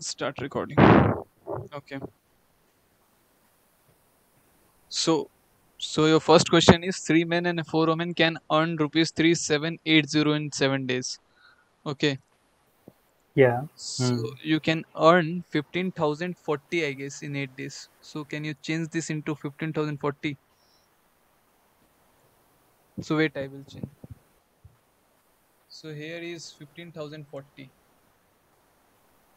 start recording. Okay. So so your first question is three men and four women can earn rupees 3780 in 7 days. Okay. Yeah. so Hmm. you can earn 15040 i guess in 8 days. So can you change this into 15040 so wait i will change. So here is 15040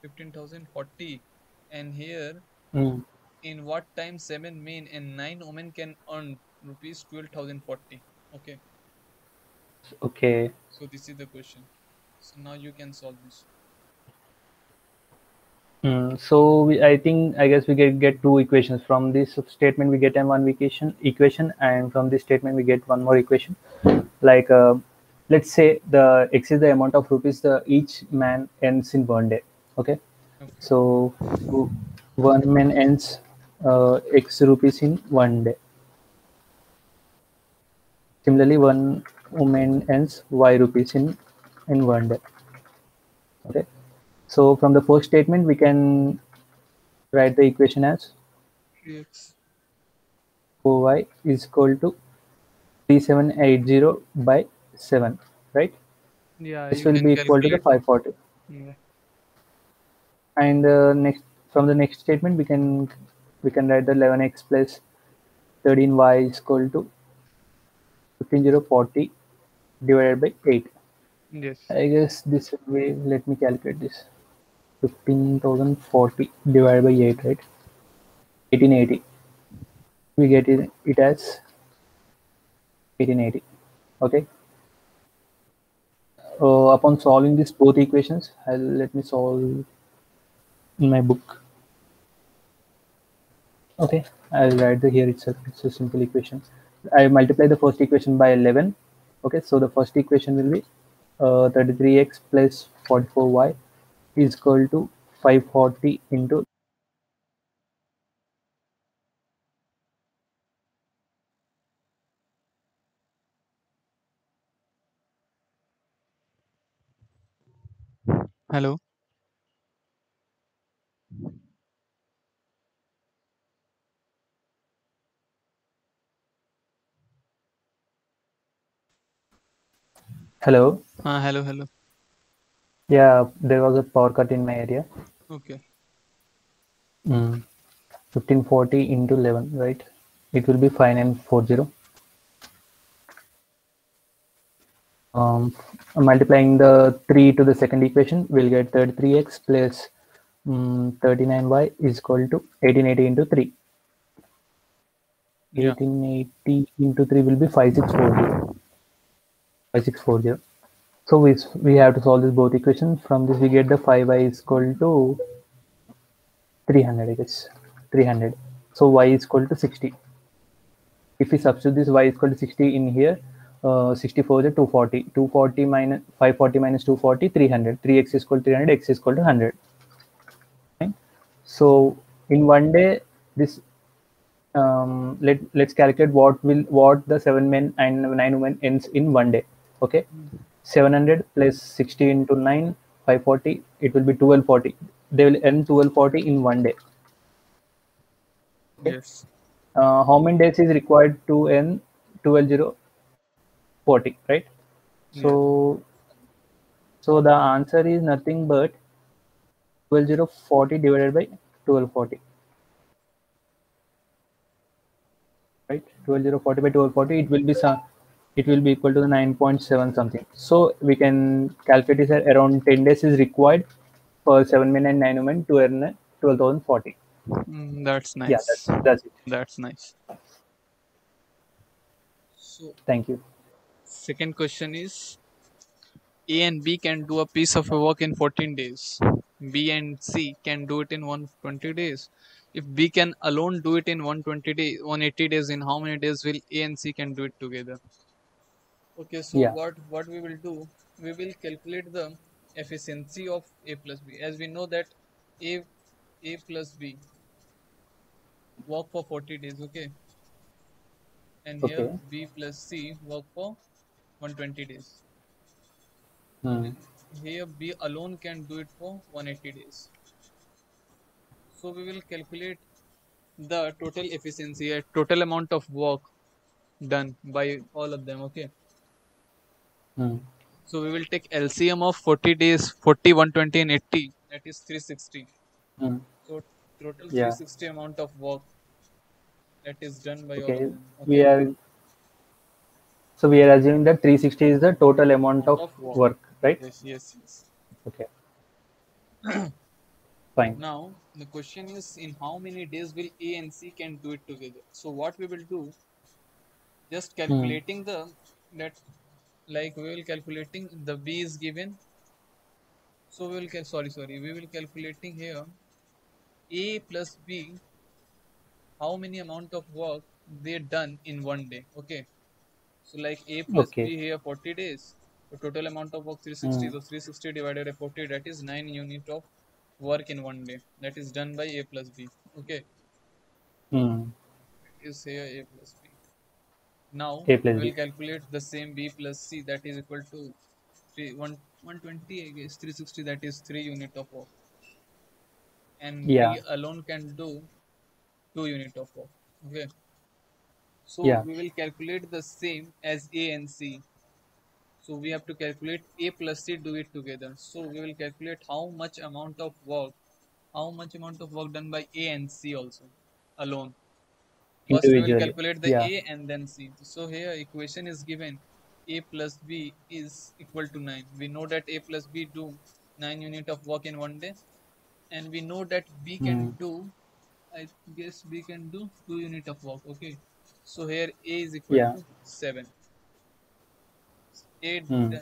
15040 and here Hmm. in what time seven men and nine women can earn rupees 12040 okay Okay. so this is the question so now you can solve this Hmm. So we, I think I guess we get get two equations from this statement. We get one equation equation, and from this statement we get one more equation. Like uh, let's say the x is the amount of rupees the each man earns in one day. Okay. okay So one man earns uh, x rupees in one day. Similarly, one woman earns y rupees in in one day. Okay. So from the first statement, we can write the equation as Yes. 4y is equal to 3780 by 7, right? yeah This will be equal to the 540. yeah. And uh, next from the next statement, we can we can write the 11x plus 13y is equal to 15040 divided by 8. yes I guess this will be, let me calculate this. 15,040 divided by 8, right? 1880. We get it, it as 1880. Okay. Uh, upon solving these both equations, I'll let me solve in my book. Okay, I'll write the here itself. It's a simple equation. I multiply the first equation by 11. Okay, so the first equation will be uh, 33x plus 44y is equal to 540 into hello hello. uh, hello hello Yeah, there was a power cut in my area. okay Mm. 1540 into 11, right? It will be 5940. Um, multiplying the 3 to the second equation, we'll get 33x plus mm, 39y is equal to 1880 into 3. yeah 1880 into 3 will be 5640. 5640. So we, we have to solve this both equations. From this we get the 5y is equal to 300 I guess. 300 so y is equal to 60 if we substitute this y is equal to 60 in here uh, 64 is 240 240 minus 540 minus 240 300 3x is equal to 300 x is equal to 100 okay? so in one day this um, let let's calculate what will what the seven men and nine women ends in one day okay? 700 plus 60 into 9 540 it will be 1240 they will earn 1240 in one day. Yes. Uh, how many days is required to earn 12040 right? So so the answer is nothing but 12040 divided by 1240 right? 12040 by 1240 it will be some it will be equal to the 9.7 something. So we can calculate this at around 10 days is required for 7 men and 9 women to earn 12040 Mm, that's nice yeah that's that's it. That's nice. So thank you. second question is a and b can do a piece of work in 14 days. B and c can do it in 120 days. If b can alone do it in 120 days 180 days in how many days will a and c can do it together okay so Yeah. what what we will do we will calculate the efficiency of a plus b as we know that a a plus b work for 40 days okay and here b plus c work for 120 days Hmm. here b alone can do it for 180 days So we will calculate the total efficiency, a total amount of work done by all of them. Okay. Hmm. So we will take LCM of 40 days, 40, 120, and 80. That is 360. Hmm. So total Yeah. 360 amount of work that is done by all Okay. them. We are so we are assuming that 360 is the total amount of Of work. work, right? Yes, yes, yes. Okay. Fine. Now the question is, in how many days will A and C can do it together? So what we will do, just calculating the that, like we will calculating the B is given. So we will sorry sorry we will calculating here A plus B how many amount of work they done in one day. Okay. So like A plus Okay. B here 40 days. The total amount of work 360. Hmm. So 360 divided by 40 that is 9 unit of work in one day. That is done by A plus B. Okay. Hmm. Is here A plus B. Now A plus we will calculate the same B plus C that is equal to 3 1 120 I guess 360 that is 3 unit of work. And Yeah. B alone can do 2 unit of work. Okay. So Yeah. we will calculate the same as A and C. So we have to calculate A plus C do it together. So we will calculate how much amount of work, how much amount of work done by A and C also alone. First we will calculate the Yeah. A and then C. So here equation is given A plus B is equal to 9. We know that A plus B do 9 unit of work in one day and we know that B can Hmm. do I guess B can do 2 unit of work. Okay. So here A is equal Yeah. to 7. A, d-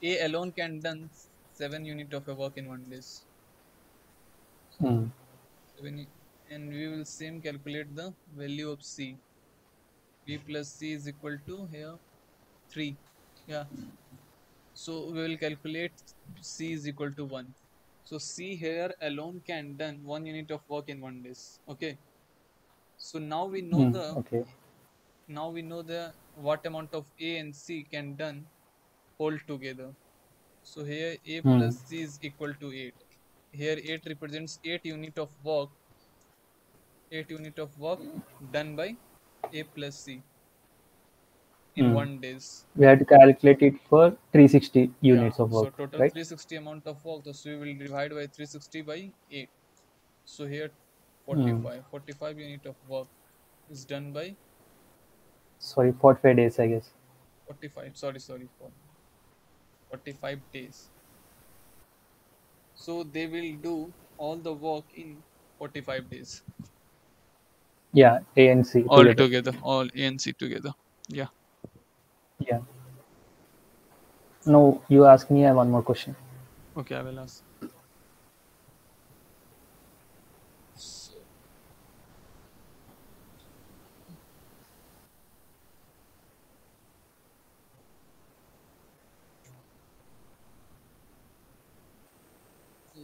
A alone can done 7 unit of a work in one day. Hmm. Seven u- and we will same calculate the value of C. B plus C is equal to here 3. Yeah. So we will calculate C is equal to 1. So C here alone can done 1 unit of work in one days. Okay. So now we know Hmm. the Okay. now we know the what amount of A and C can done hold together. So here A Hmm. plus C is equal to 8. Here 8 represents 8 unit of work. 8 unit of work done by A plus C in Hmm. one days. We have to calculate it for 360 units Yeah, of work. so total right? 360 amount of work. So we will divide by 360 by 8. So here Hmm. 45. 45 unit of work is done by Sorry, 45 days, I guess. 45 sorry sorry 45 days so they will do all the work in 45 days Yeah, A and C all together. together all a and c together yeah Yeah. No, you ask me. I have one more question. okay i will ask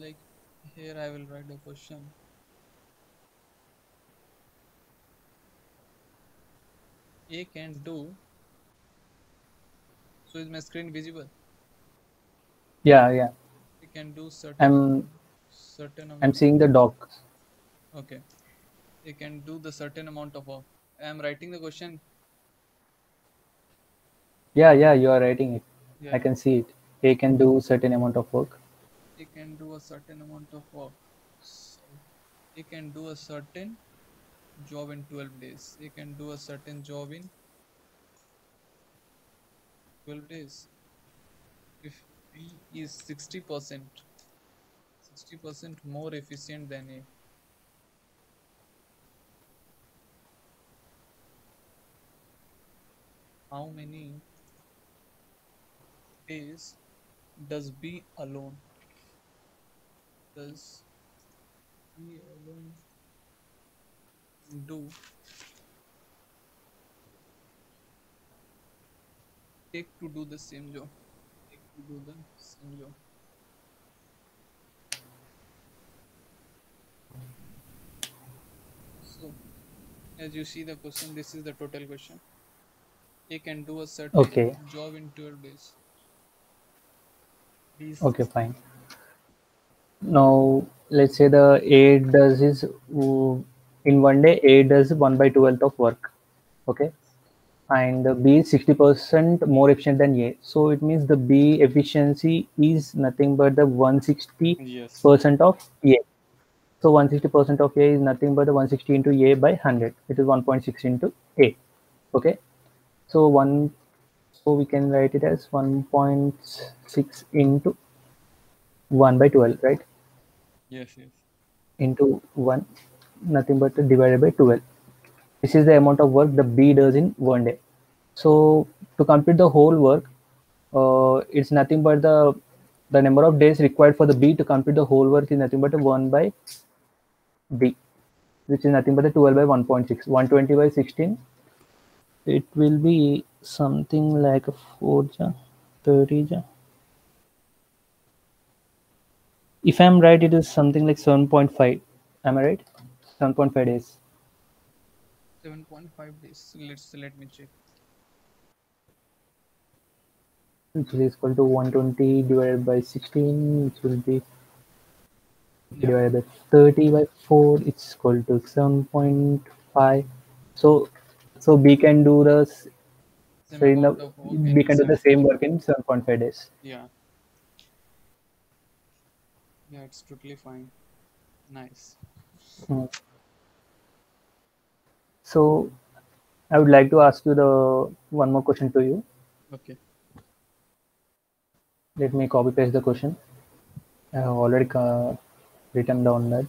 like here i will write a question a can do so is my screen visible Yeah, yeah. it can do certain I'm certain I'm seeing the doc. okay it can do the certain amount of work i am writing the question Yeah, yeah. You are writing it. yeah I can see it. A can do certain amount of work. it can do a certain amount of work so it can do a certain job in 12 days. It can do a certain job in 12 days. If b is 60 percent 60 percent more efficient than a how many days does b alone? Does b alone do. Take to do the same job. Take to do the same job. So as you see the question this is the total question. A can do a certain Okay. job in 12 days. Is Okay, fine. Now let's say the A does is uh, in one day A does one by twelfth of work, okay, and B is sixty percent more efficient than A. So it means the B efficiency is nothing but the one sixty Yes. percent of A. So 160% of A is nothing but the 160 into A by 100. It is 1.6 into A. Okay. So one, so we can write it as 1.6 into 1 by 12, right? Yes. Yes. Into 1, nothing but divided by 12. This is the amount of work the B does in one day. So to complete the whole work, uh, it's nothing but the the number of days required for the B to complete the whole work is nothing but a 1 by B, which is nothing but the 12 by 1.6. 120 by 16, it will be something like a 4 ja, 30 ja. If I'm right, it is something like 7.5. Am I right? 7.5 days. Seven point five days. Let's let me check. Which is equal to 120 divided by 16, which will be Yeah. divided by 30 by 4 it's equal to 7.5 so so b can do the Same so in the, amount of work we can do the same work in 7.5 days Yeah. Yeah, it's totally fine. Nice. Hmm. So i would like to ask you the one more question to you. Okay. let me copy paste the question. I have already uh, written down that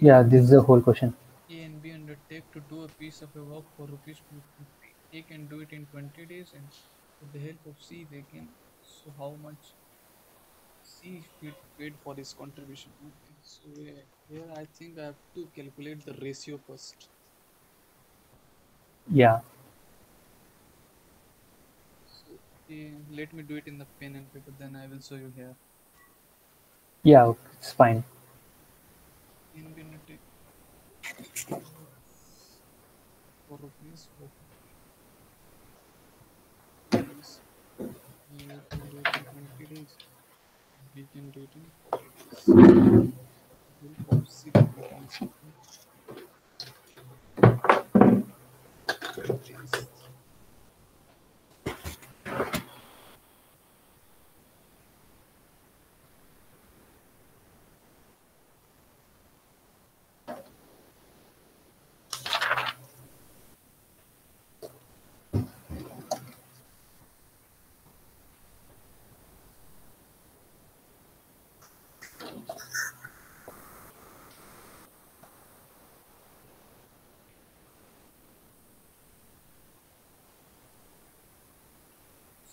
yeah this is the whole question A and B undertake to do a piece of a work for rupees 250. A can do it in 20 days, and with the help of C, they can. So, how much C paid, paid for his contribution? Okay. So, yeah, here I think I have to calculate the ratio first. yeah So, let me do it in the pen and paper, then I will show you here. yeah it's fine And for rupees 450. Yes. A can do it in 20 days. B can do it in 40 days. Help of C mechanism. Days.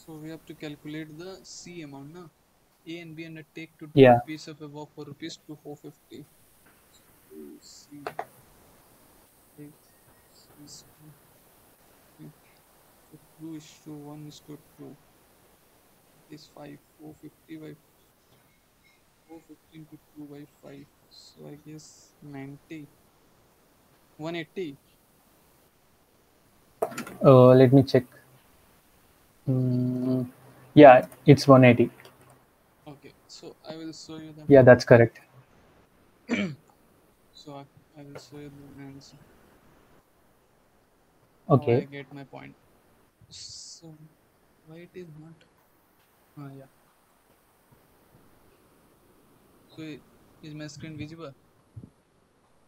So we have to calculate the C amount, na? A and B undertake to do Yeah. piece of a work for rupees to 450. C takes is so 2 is to 1 is to 2. It is 5. 450 by 450 into 2 by 5. So I guess 90. 180. uh, let me check Mm, yeah it's 180 Okay, so I will show you the yeah that's correct so I, I will show you the answer. Okay. How I get my point. So why it is not? Ah, yeah. So is my screen visible?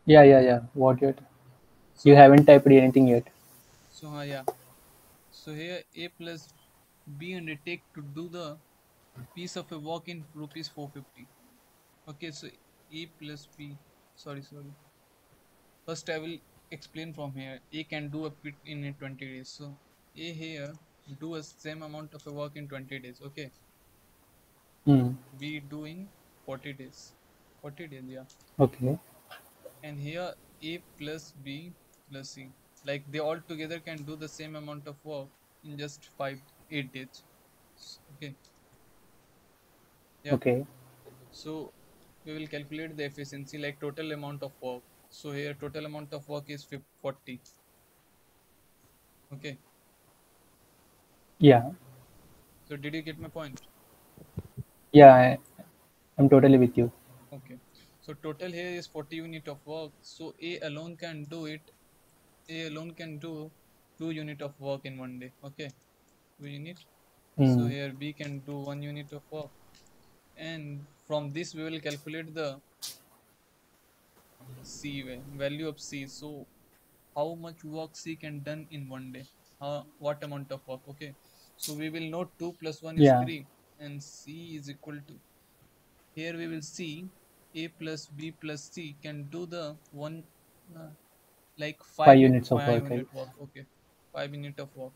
yeah yeah yeah what yet So you haven't typed anything yet so ah, yeah. So here A plus B undertake to do the piece of a work in rupees 450. Okay, so A plus B. Sorry, sorry. First, I will explain from here. A can do a bit in a 20 days. So A here do a same amount of a work in 20 days. Okay. Hmm. B doing 40 days. 40 days, yeah. okay And here A plus B plus C. Like they all together can do the same amount of work in just five, eight days. Okay. Yeah. okay So we will calculate the efficiency like total amount of work. So here total amount of work is 40. Okay. Yeah. So did you get my point? Yeah, I, I'm totally with you. Okay. So total here is 40 unit of work. So A alone can do it. A alone can do two unit of work in one day. Okay. Unit. So Mm. here B can do one unit of work. And from this we will calculate the C va- value of C. So how much work C can done in one day? How what amount of work? Okay. So we will know 2 plus 1 is 3 and C is equal to here we will see A plus B plus C can do the one uh, like 5, Five units of five work, unit right? work. Okay. 5 unit of work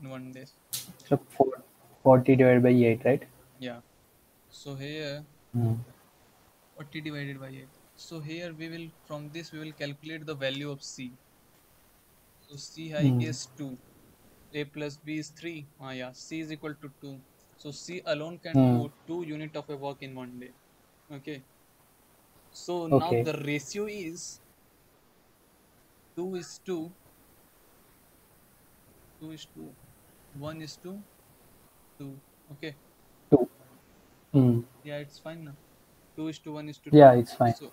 in one day. So four, 40 divided by 8, right? Yeah. So here Mm. 40 divided by 8. So here we will from this we will calculate the value of C. So C high Mm. is 2. A plus B is 3. Ah yeah, C is equal to 2. So C alone can Mm. do 2 unit of a work in one day. Okay. So now the ratio is 2 is 2. 2 is 2. 1 is to 2. Okay. 2. Mm. Yeah, it's fine now. 2 is to 1 is to Yeah, 2. it's fine. So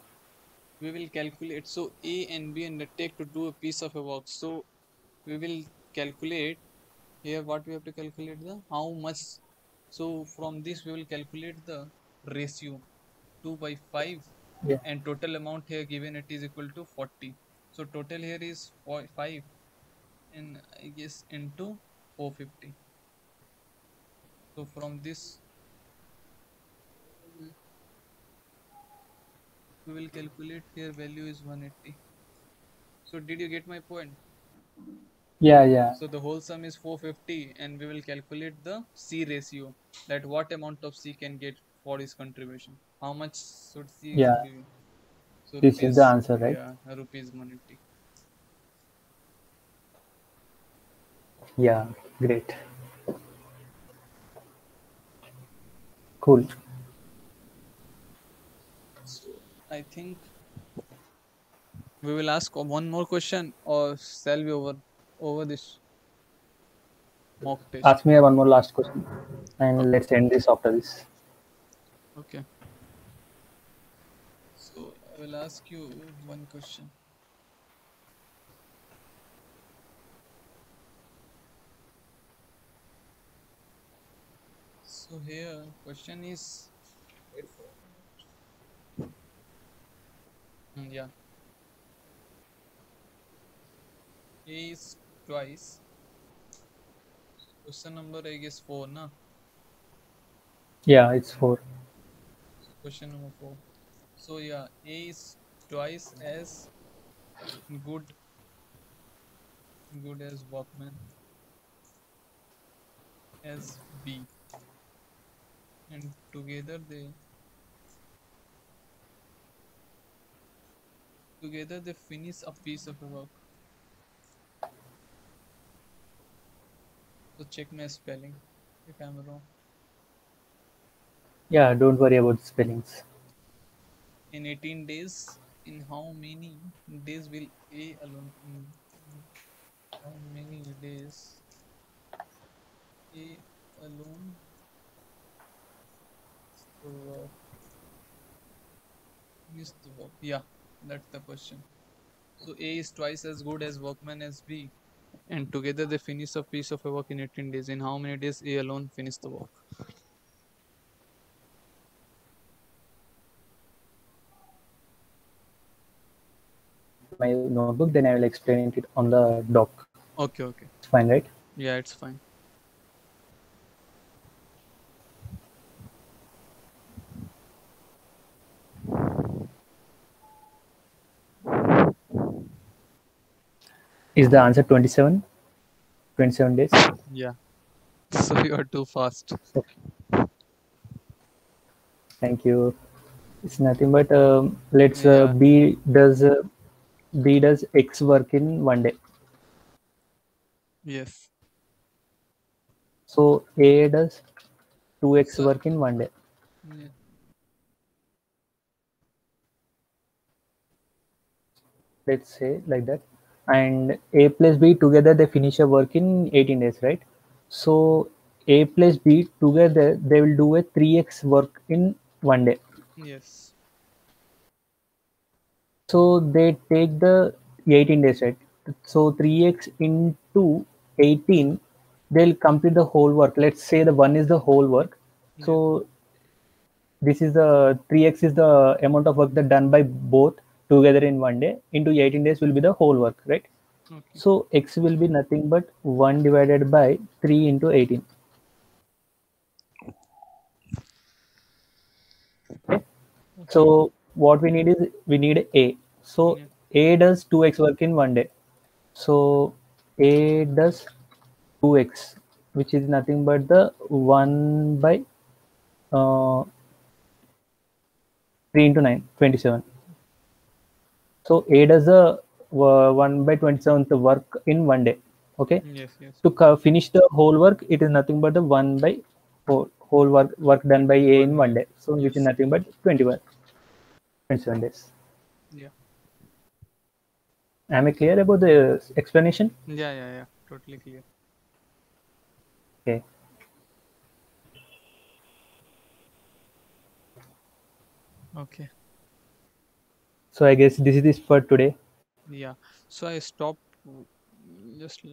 we will calculate. So A and B undertake to do a piece of a work. So we will calculate here what we have to calculate the how much. So from this we will calculate the ratio 2 by 5 Yeah. and total amount here given it is equal to 40. So total here is fo- 5 and I guess into 450. So from this we will calculate here value is 180. So did you get my point? Yeah, yeah. So the whole sum is 450 and we will calculate the C ratio that what amount of C can get for his contribution. How much should C Yeah. So This is the answer, right? Yeah, rupees 180. Yeah, great. Cool. So I think we will ask one more question or shall we over over this mock test? Ask me one more last question and let's end this after this. Okay. So I will ask you one question. So here question is wait for Mm, yeah. A is twice. Question number I guess four, na? Yeah, it's 4. Question number four. So yeah, A is twice as good good as workman as B. And together they together they finish a piece of work. So check my spelling if I'm wrong. Yeah, don't worry about spellings. in 18 days in how many days will a alone in how many days a alone uh, missed the work yeah that's the question. So a is twice as good as workman as b. And together they finish a piece of a work in 18 days. In how many days a alone finish the work? My notebook, then I will explain it on the doc. okay okay. It's fine, right? yeah it's fine Is the answer 27? 27 days? Yeah. So you are too fast. Okay. Thank you. It's nothing but um, let's uh, yeah. uh, B does uh, B does X work in one day. Yes. So A does 2X so, work in one day. Yeah. Let's say like that and a plus b together they finish a work in 18 days right? So a plus b together they will do a 3x work in one day. Yes. so they take the 18 days right? So 3x into 18 they'll complete the whole work. Let's say the one is the whole work. So this is the 3x is the amount of work that done by both together in one day into 18 days will be the whole work right? Okay. so x will be nothing but 1 divided by 3 into 18 okay? So what we need is we need a. So a does 2x work in one day. So a does 2x which is nothing but the 1 by uh, 3 into 9 27 so a does the uh, 1 by 27th work in one day okay Yes. Yes. to finish the whole work it is nothing but the 1 by whole, whole work work done by a in one day so which is nothing but 21 27 days Yeah. am i clear about the explanation Yeah. Yeah. Yeah. Totally clear. okay Okay. So i guess this is this for today Yeah. So I stopped. Just